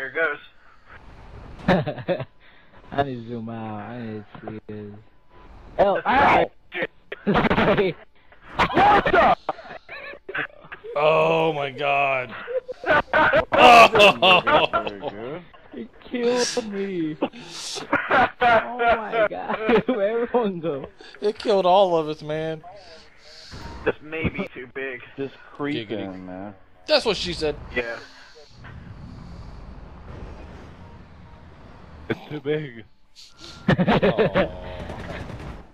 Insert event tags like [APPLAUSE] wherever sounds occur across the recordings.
Here goes. [LAUGHS] I need to zoom out. I need to see this. Oh, ow! what the? Oh my god. oh! It killed me. oh my god. [LAUGHS] Where everyone go? It killed all of us, man. This may be too big. Just creeping, man. That's what she said. Yeah. It's too big.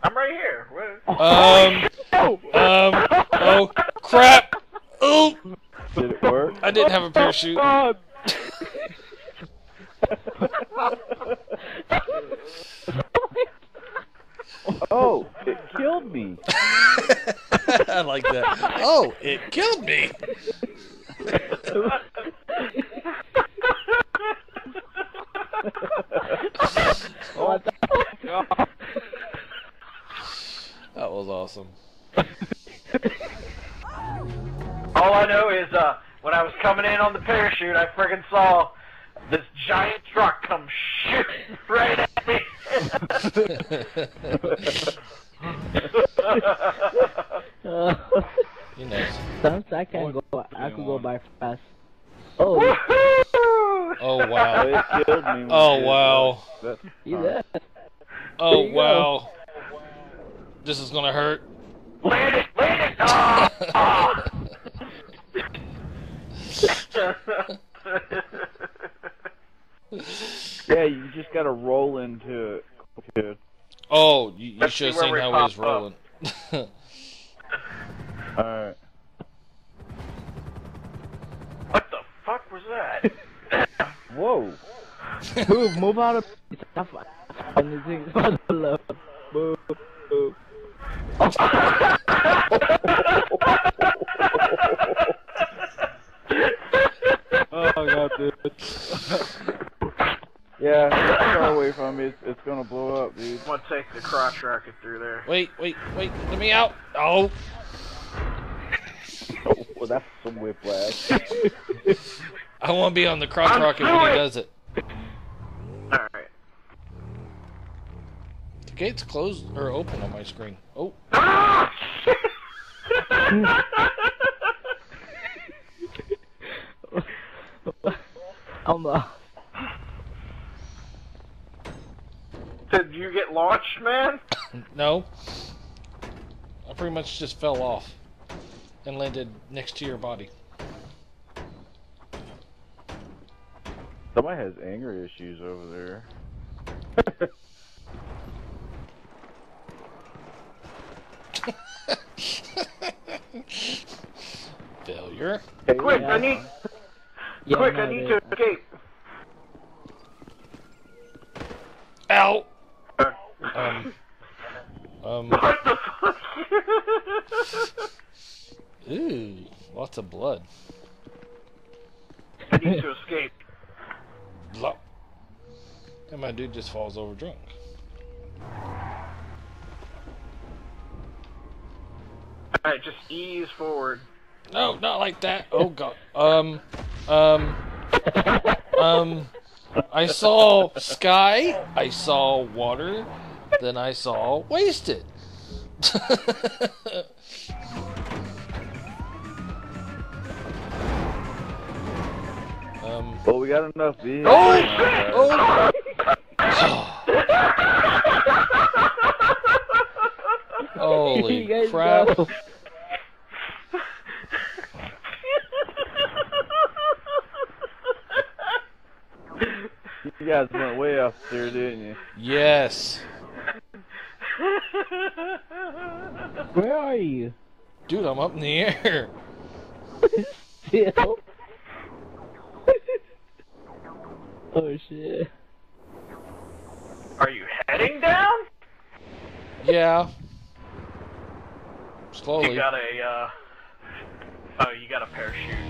I'm right here. Where? Um, um, oh, crap. Oh, Did it work? I didn't have a parachute. oh, it killed me. [LAUGHS] I like that. Oh, it killed me. [LAUGHS] What the [LAUGHS] That was awesome. [LAUGHS] All I know is, uh, when I was coming in on the parachute, I friggin' saw this giant truck come shooting [LAUGHS] right at me. You know. Sometimes I can go. I could go by fast. Oh, Woohoo! Oh wow. it killed me. Oh wow. you That's there? Oh you go. wow. This is gonna hurt. Land it! Land it! Ah! Yeah, you just gotta roll into it. Kid. Oh, you, you should have see seen how pop he was rolling. [LAUGHS] Alright. what the fuck was that? [LAUGHS] Whoa. Move, move out of. Stop anything for the love. Move, move. Oh, I got this. yeah, get far away from me. It's, it's gonna blow up, dude. I'm gonna take the crotch rocket through there. wait, wait, wait. Let me out. Oh. Oh, well, that's some whiplash. [LAUGHS] I want to be on the cross I'm rocket when he it. does it. Alright. The gate's closed or open on my screen. Oh. Ah! I'm uh, Did you get launched, man? [COUGHS] No. I pretty much just fell off and landed next to your body. Somebody has anger issues over there. Failure. Quick, yeah. I need, yeah, quick, no, I need they- to escape. Ow. Uh, Um. Um. [LAUGHS] what the fuck? Ooh. Lots of blood. I need to escape. Blah. And my dude just falls over drunk. Alright, just ease forward. No, not like that. Oh god. Um. Um. Um. I saw sky. I saw water. Then I saw wasted. [LAUGHS] um. Well, we got enough vehicles. Oh! now, [LAUGHS] guys. Oh! Holy crap! go. You guys went way up there, didn't you? Yes, Where are you? dude, I'm up in the air. [LAUGHS] Still. Oh shit. Are you heading down? Yeah. Slowly. You got a, uh... Oh, you got a parachute.